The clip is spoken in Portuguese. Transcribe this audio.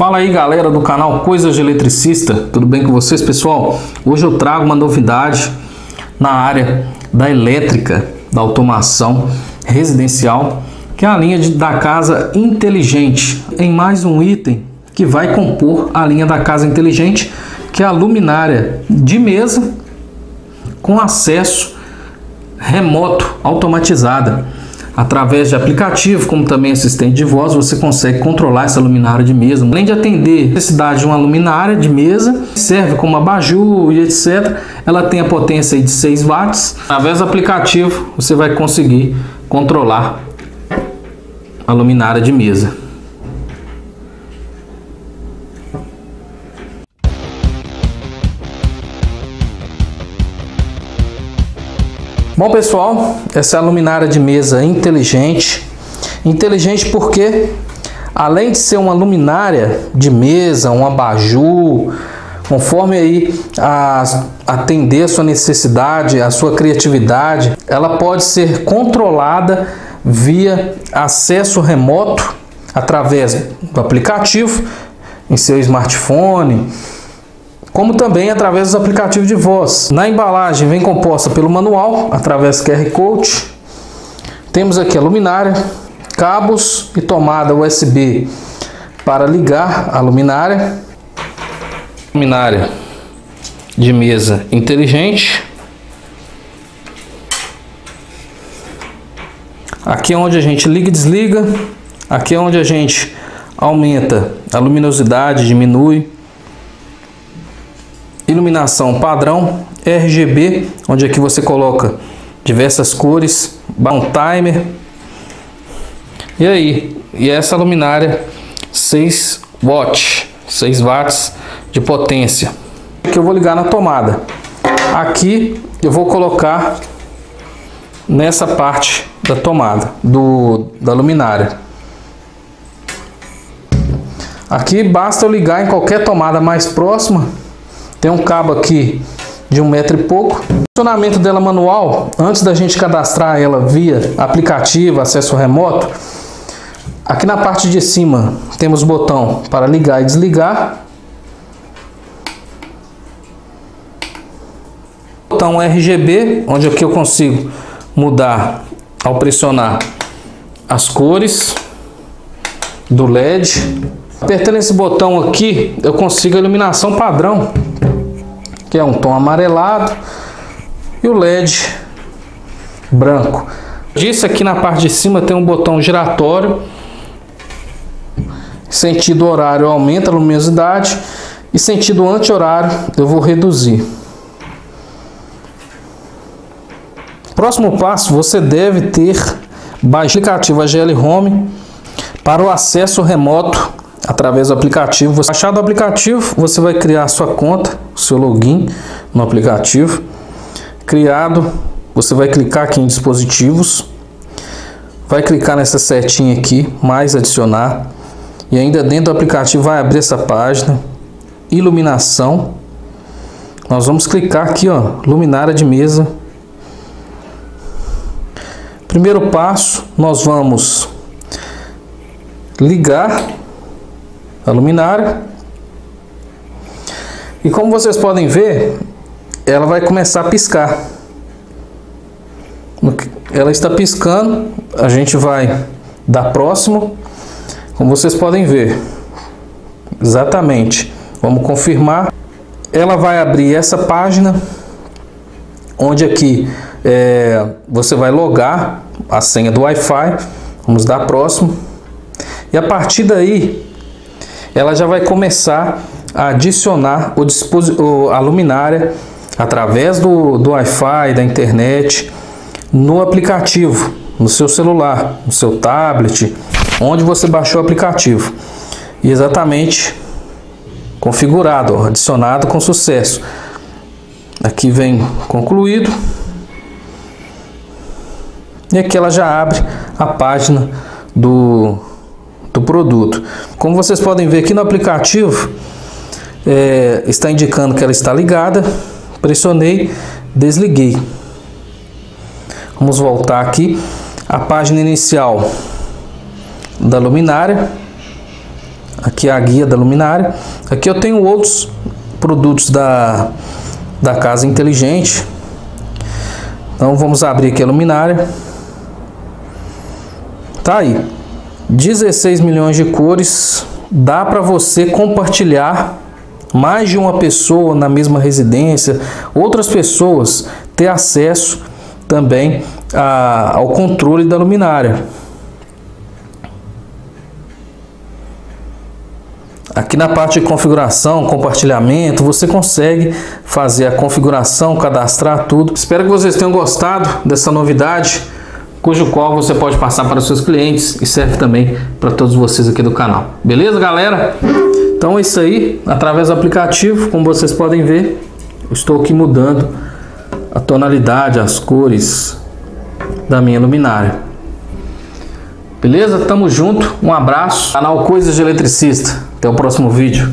Fala aí galera do canal Coisas de Eletricista, tudo bem com vocês pessoal? Hoje eu trago uma novidade na área da elétrica, da automação residencial, que é a linha de, da casa inteligente, em mais um item que vai compor a linha da casa inteligente, que é a luminária de mesa com acesso remoto, automatizada através de aplicativo, como também assistente de voz, você consegue controlar essa luminária de mesa. Além de atender a necessidade de uma luminária de mesa, serve como abajur e etc. Ela tem a potência de 6 watts. Através do aplicativo, você vai conseguir controlar a luminária de mesa. Bom pessoal, essa é a luminária de mesa inteligente. Inteligente porque além de ser uma luminária de mesa, um abajur, conforme aí a, atender a sua necessidade, a sua criatividade, ela pode ser controlada via acesso remoto através do aplicativo em seu smartphone, como também através dos aplicativos de voz. Na embalagem vem composta pelo manual, através do QR Code. Temos aqui a luminária, cabos e tomada USB para ligar a luminária. Luminária de mesa inteligente. Aqui é onde a gente liga e desliga. Aqui é onde a gente aumenta a luminosidade, diminui iluminação padrão RGB, onde aqui você coloca diversas cores, um timer. E aí, e essa luminária 6 watts, 6 watts de potência. Que eu vou ligar na tomada. Aqui eu vou colocar nessa parte da tomada do da luminária. Aqui basta eu ligar em qualquer tomada mais próxima tem um cabo aqui de um metro e pouco. O funcionamento dela manual, antes da gente cadastrar ela via aplicativo, acesso remoto, aqui na parte de cima temos botão para ligar e desligar. Botão RGB, onde aqui eu consigo mudar ao pressionar as cores do LED. Apertando esse botão aqui, eu consigo a iluminação padrão que é um tom amarelado, e o LED branco. Disse aqui na parte de cima tem um botão giratório, sentido horário aumenta a luminosidade e sentido anti-horário eu vou reduzir. Próximo passo, você deve ter baixo aplicativo AGL Home para o acesso remoto através do aplicativo. Você baixar do aplicativo, você vai criar sua conta, seu login no aplicativo. Criado, você vai clicar aqui em dispositivos, vai clicar nessa setinha aqui, mais adicionar, e ainda dentro do aplicativo vai abrir essa página, iluminação. Nós vamos clicar aqui, ó, luminária de mesa. Primeiro passo, nós vamos ligar a luminária. E como vocês podem ver, ela vai começar a piscar. Ela está piscando, a gente vai dar próximo, como vocês podem ver. Exatamente. Vamos confirmar. Ela vai abrir essa página, onde aqui é, você vai logar a senha do Wi-Fi. Vamos dar próximo. E a partir daí, ela já vai começar a adicionar o a luminária através do, do Wi-Fi, da internet, no aplicativo, no seu celular, no seu tablet, onde você baixou o aplicativo. E exatamente configurado, adicionado com sucesso. Aqui vem concluído. E aqui ela já abre a página do do produto. Como vocês podem ver aqui no aplicativo, é, está indicando que ela está ligada. Pressionei, desliguei. Vamos voltar aqui. A página inicial da luminária. Aqui é a guia da luminária. Aqui eu tenho outros produtos da, da casa inteligente. Então vamos abrir aqui a luminária. Tá aí. 16 milhões de cores. Dá para você compartilhar mais de uma pessoa na mesma residência, outras pessoas ter acesso também a, ao controle da luminária. Aqui na parte de configuração, compartilhamento, você consegue fazer a configuração, cadastrar tudo. Espero que vocês tenham gostado dessa novidade, cujo qual você pode passar para os seus clientes e serve também para todos vocês aqui do canal. Beleza, galera? Então é isso aí, através do aplicativo, como vocês podem ver, estou aqui mudando a tonalidade, as cores da minha luminária. Beleza? Tamo junto, um abraço, canal Coisas de Eletricista. Até o próximo vídeo.